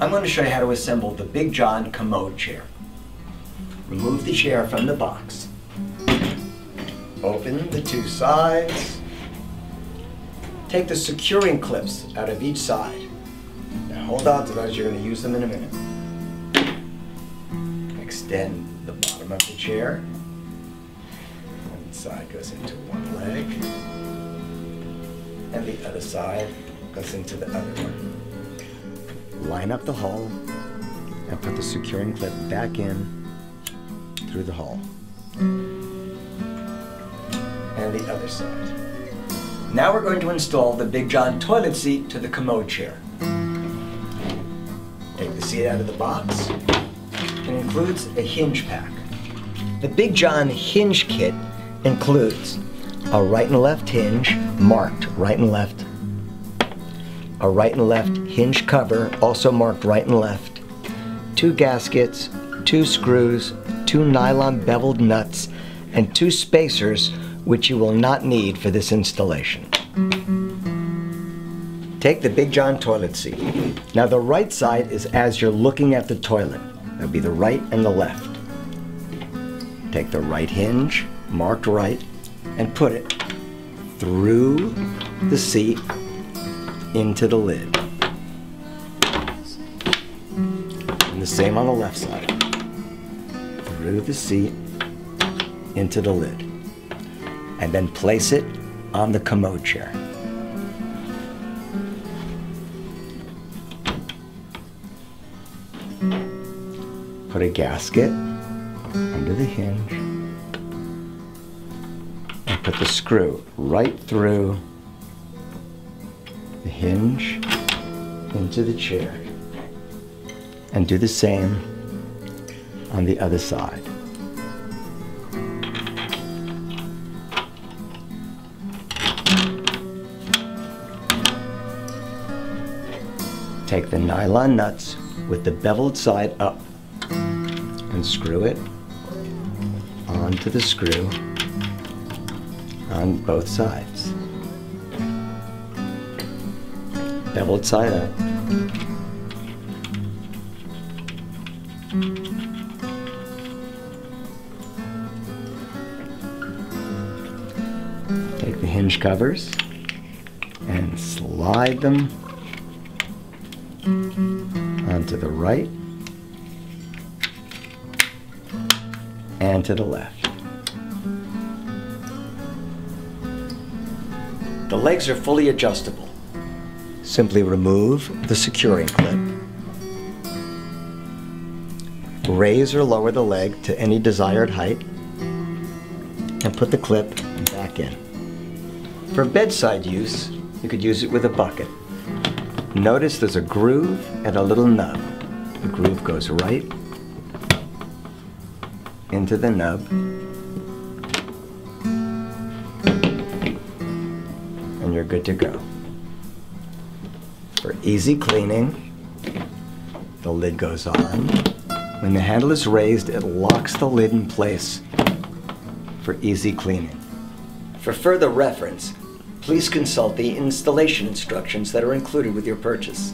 I'm going to show you how to assemble the Big John commode chair. Remove the chair from the box. Open the two sides. Take the securing clips out of each side. Now hold on to those, you're going to use them in a minute. Extend the bottom of the chair. One side goes into one leg, and the other side goes into the other one. Line up the hole and put the securing clip back in through the hole. And the other side. Now we're going to install the Big John toilet seat to the commode chair. Take the seat out of the box. It includes a hinge pack. The Big John hinge kit includes a right and left hinge marked right and left, a right and left hinge cover also marked right and left, two gaskets, two screws, two nylon beveled nuts, and two spacers which you will not need for this installation. Take the Big John toilet seat. Now the right side is as you're looking at the toilet. That'll be the right and the left. Take the right hinge, marked right, and put it through the seat into the lid. And the same on the left side. Through the seat into the lid. And then place it on the commode chair. Put a gasket under the hinge and put the screw right through the hinge into the chair and do the same on the other side. Take the nylon nuts with the beveled side up and screw it onto the screw on both sides. Take the hinge covers and slide them onto the right and to the left. The legs are fully adjustable. Simply remove the securing clip. Raise or lower the leg to any desired height and put the clip back in. For bedside use, you could use it with a bucket. Notice there's a groove and a little nub. The groove goes right into the nub and you're good to go. For easy cleaning, the lid goes on. When the handle is raised, it locks the lid in place for easy cleaning. For further reference, please consult the installation instructions that are included with your purchase.